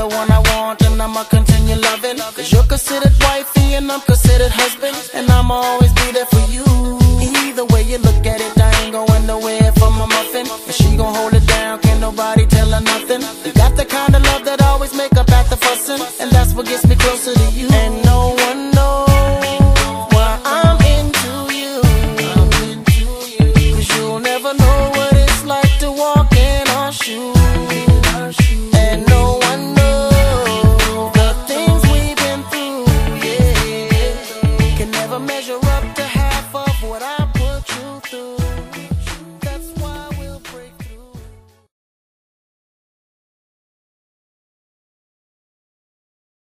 The one I want, and I'ma continue Cause you're considered wifey and I'm considered husband. And I'ma always be there for you. Either way you look at it, I ain't going nowhere for my muffin. And she gon' hold it down, can't nobody tell her nothing. You got the kind of love that always make up after fussing. And that's what gets me closer to you. And no one knows why I'm into you. You'll never know